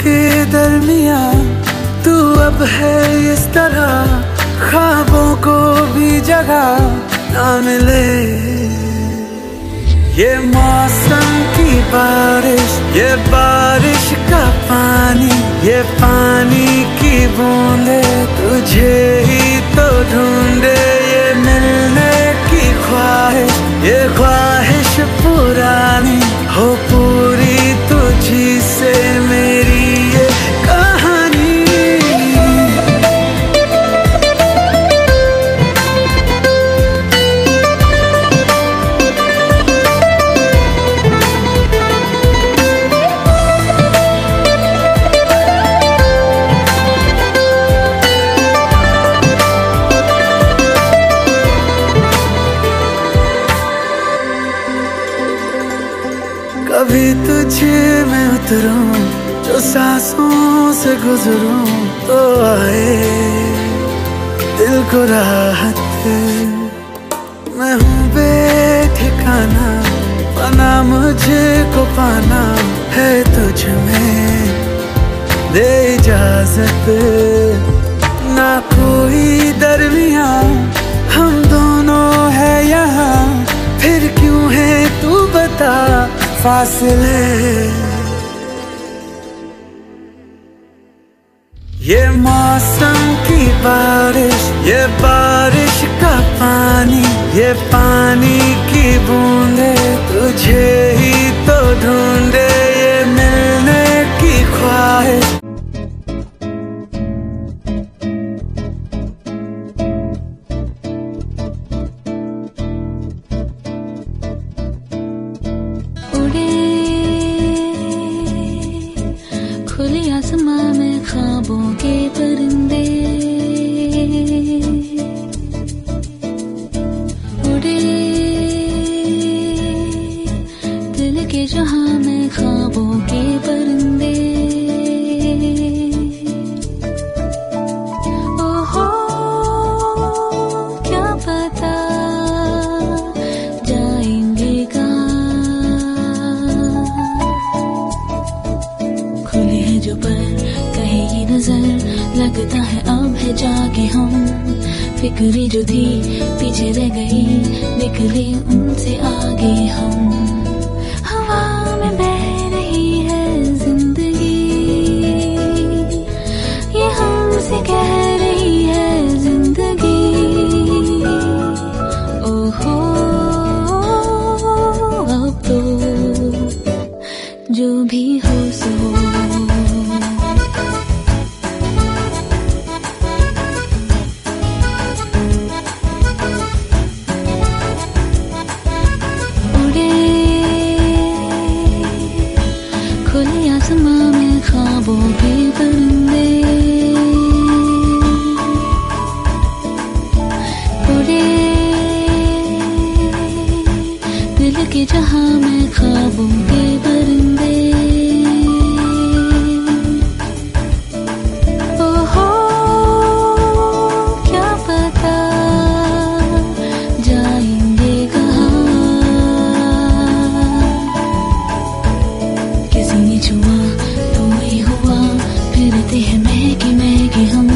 के दरमिया तू अब है इस तरह, ख्वाबों को भी जगह ना मिले ये मौसम की बारिश, ये बारिश का पानी, ये पानी की बूंदे, तुझे ही तो ढूंढ से गुजरूं तो आए। दिल को राहत मैं हूँ बेठिकाना बना मुझे को पाना है तुझ में। दे इजाज़त, ना कोई दरमिया। हम दोनों है यहाँ, फिर क्यों है तू बता? फासले ये मौसम की बारिश, ये बारिश का पानी, ये पानी की बूंदे तुझे ही तो ढूंढे। फिक्री जो थी पीछे रह गई निकले उनसे आगे हम। में के क्या पता जाएँगे कहाँ? किसी ने छुआ तो हुआ, फिरते हैं महके महके हम।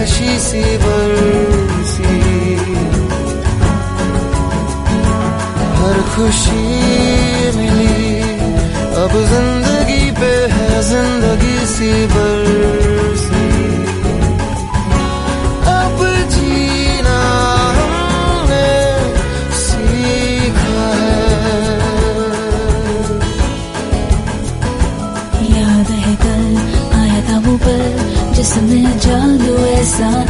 दिलकशी सी बरसी हर खुशी sun.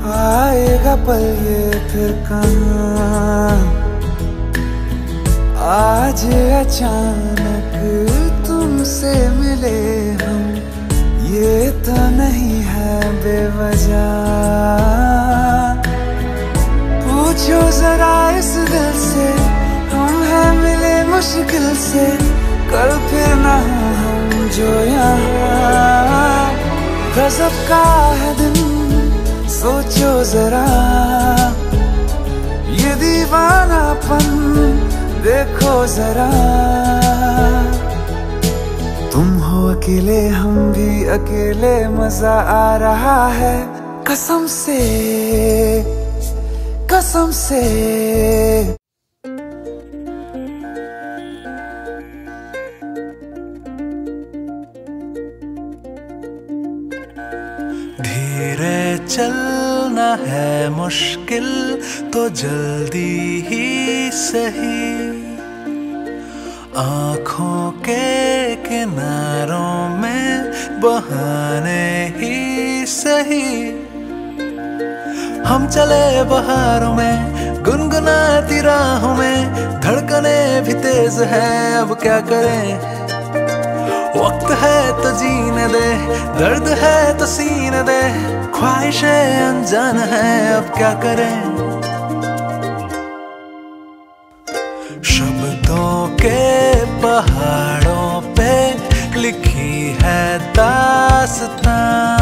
आएगा पल ये फिर कहाँ? आज अचानक तुमसे मिले हम, ये तो नहीं है बेवजह। पूछो जरा इस दिल से, हम हैं मिले मुश्किल से, कल फिर ना हम जो यहाँ। गजब का है सोचो जरा। ये दीवानापन देखो जरा। तुम हो अकेले, हम भी अकेले, मज़ा आ रहा है। कसम से कसम से। धीरे चलना है मुश्किल तो जल्दी ही सही। आँखों के किनारों में बहाने ही सही। हम चले बहारों में, गुनगुनाती राहों में, धड़कने भी तेज है, अब क्या करें? वक्त है जीने दे। दर्द है तो सीने दे। ख्वाहिशें अनजान है, अब क्या करें? शब्दों के पहाड़ों पे लिखी है दास्तां।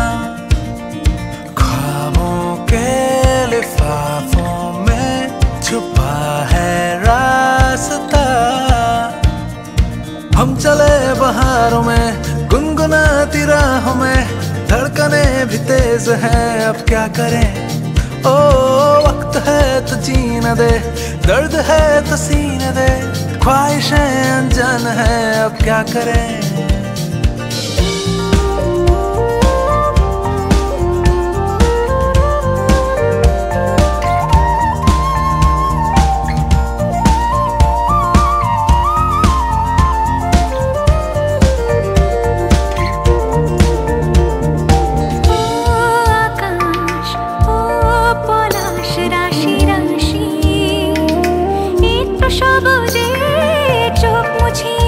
ख्वाबों के लिफाफों में छुपा है रास्ता। हम चले बहारों में गुनगुनाती राहों हमें, धड़कने भी तेज है, अब क्या करें? ओ, वक्त है तो जीन दे, दर्द है तो सीन दे, ख्वाहिशें अनजान है, अब क्या करें? সবুজে চোখ মুছিয়ে